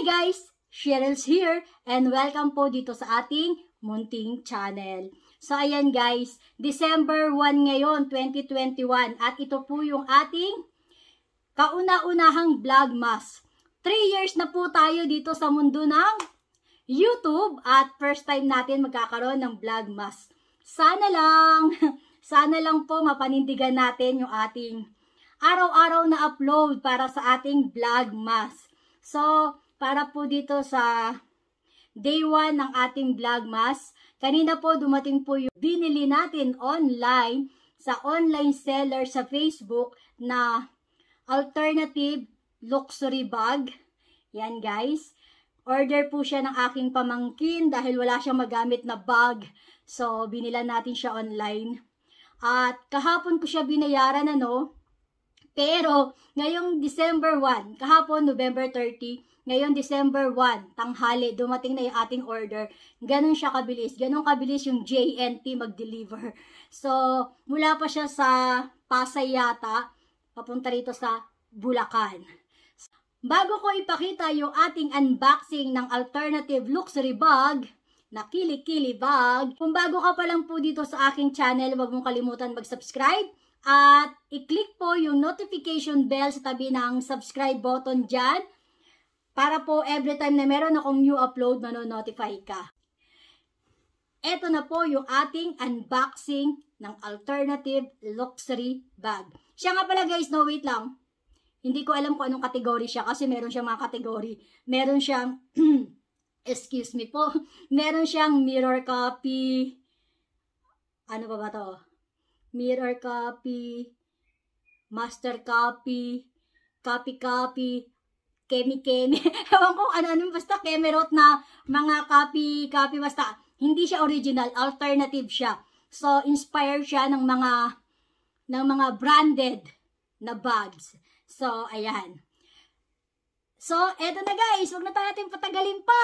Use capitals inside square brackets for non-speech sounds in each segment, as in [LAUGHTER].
Hey guys! Cheryl's here and welcome po dito sa ating munting channel. So ayan guys, December 1 ngayon, 2021 at ito po yung ating kauna-unahang vlogmas. 3 years na po tayo dito sa mundo ng YouTube at first time natin magkakaroon ng vlogmas. Sana lang, [LAUGHS] sana lang po mapanindigan natin yung ating araw-araw na upload para sa ating vlogmas. So, para po dito sa day 1 ng ating vlogmas, kanina po dumating po yung binili natin online sa online seller sa Facebook na alternative luxury bag. Yan guys. Order po siya ng aking pamangkin dahil wala siyang magamit na bag. So, binila natin siya online. At kahapon ko siya binayaran ano, pero, ngayong December 1, kahapon November 30, ngayon December 1, tanghali, dumating na yung ating order. Ganon siya kabilis. Ganon kabilis yung JNT mag-deliver. So, mula pa siya sa Pasay yata, papunta rito sa Bulacan. Bago ko ipakita yung ating unboxing ng alternative luxury bag, na kili-kili bag. Kung bago ka pa lang po dito sa aking channel, huwag mong kalimutan mag-subscribe at i-click po yung notification bell sa tabi ng subscribe button dyan para po every time na meron akong new upload, manonotify ka. Ito na po yung ating unboxing ng alternative luxury bag. Siya nga pala guys, no wait lang. Hindi ko alam kung anong kategory siya kasi meron siyang mga kategory. Meron siyang, [CLEARS THROAT] excuse me po, [LAUGHS] meron siyang mirror copy, ano ba ba to? Mirror copy, master copy, copy-copy, kemi-kemi. [LAUGHS] Ewan ko ano-ano, basta kemerot na mga copy-copy, basta hindi siya original, alternative siya. So, inspired siya ng mga ng mga branded na bags. So, ayan. So, eto na guys, wag na tayo patagalin pa.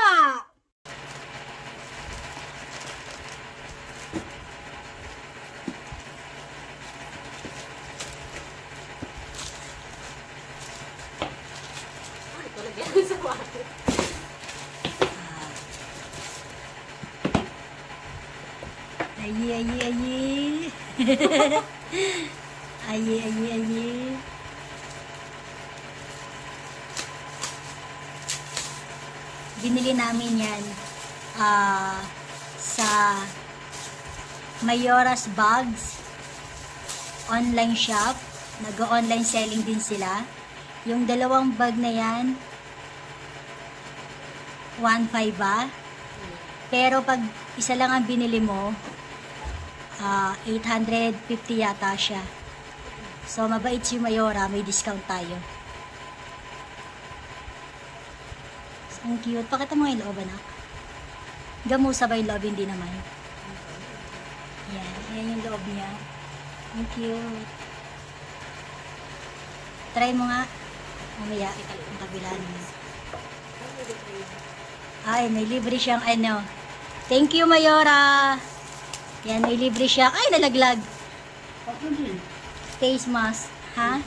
Ayi, ayi, ayi. [LAUGHS] ayi, ayi, ayi. Binili namin yan uh, sa Mayoras Bags online shop. Nag-online selling din sila. Yung dalawang bag na yan, 1.5 ba? Pero pag isa lang ang binili mo, uh, ah, 850 yata siya. So, mabait si Mayora, may discount tayo. Ang cute. Pakita mo yung loob, anak. Gamusa ba yung loob? Hindi naman. Yan. Yan yung loob niya. Ang cute. Try mo nga. Mamaya, ang kabila niya. Ay, may libre siyang ano. Thank you, Mayora. Yan, may libre siya. Ay, nalaglag. Face mask. Ha?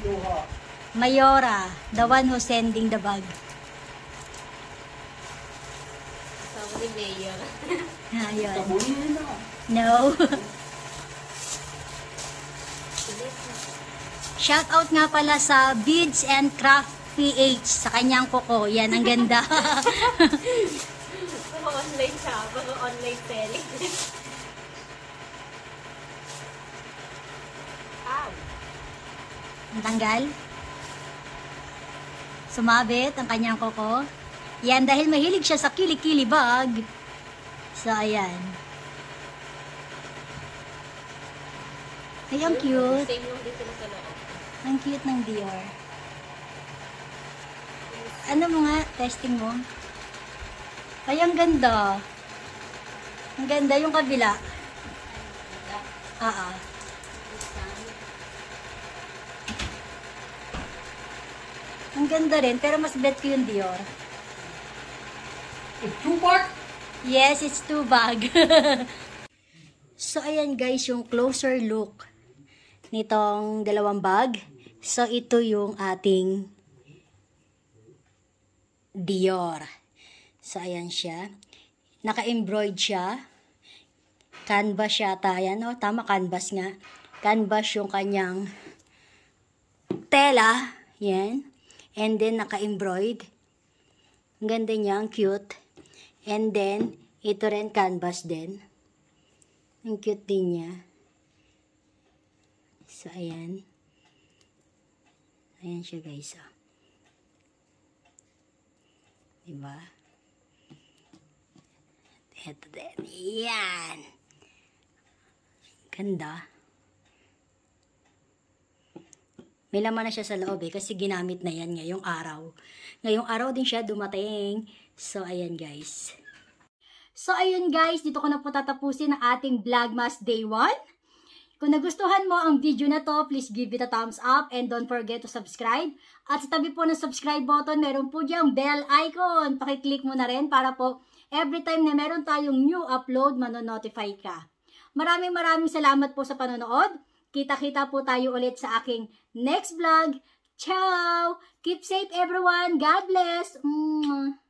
Mayora. The one who's sending the bag. Sabi ni Mayor. Ah, yun. No. Shout out nga pala sa Beads and Craft PH sa kanyang kuko. Yan, ang ganda. [LAUGHS] Online siya. Baka online selling. Ow. Ang tanggal. Sumabit ang kanyang kuko. Yan, dahil mahilig siya sa kili-kili bag. So, ayan. Ay, ang cute. Same yung dito sa loob. Ang cute ng Dior. Ano mo nga, testing mo? Ay, ang ganda. Ang ganda yung kabila. Ah, Ang ganda rin, pero mas bet ko yung Dior. It's two part? Yes, it's two bag. [LAUGHS] so, ayan guys, yung closer look nitong dalawang bag. So, ito yung ating Dior. So, ayan siya. Naka-embroid siya. Canvas yata. Ayan, oh, tama, canvas nga. Canvas yung kanyang tela. Yan. And then, naka-embroid. Ang ganda niya, ang cute. And then, ito rin canvas din. Ang cute din niya. So, ayan. Ayan siya, guys. Oh. Diba? Ito din. Yan. Ganda. May laman na siya sa loob eh, kasi ginamit na yan ngayong araw. Ngayong araw din siya dumating. So, ayan guys. So, ayun guys, dito ko na po tatapusin ang ating Vlogmas Day 1. Kung nagustuhan mo ang video na to, please give it a thumbs up and don't forget to subscribe. At sa tabi po ng subscribe button, meron po diyang bell icon. Pakiclick mo na rin para po every time na meron tayong new upload, manonotify ka. Maraming maraming salamat po sa panonood. Kita-kita po tayo ulit sa aking next vlog. Ciao! Keep safe everyone. God bless. Mwah.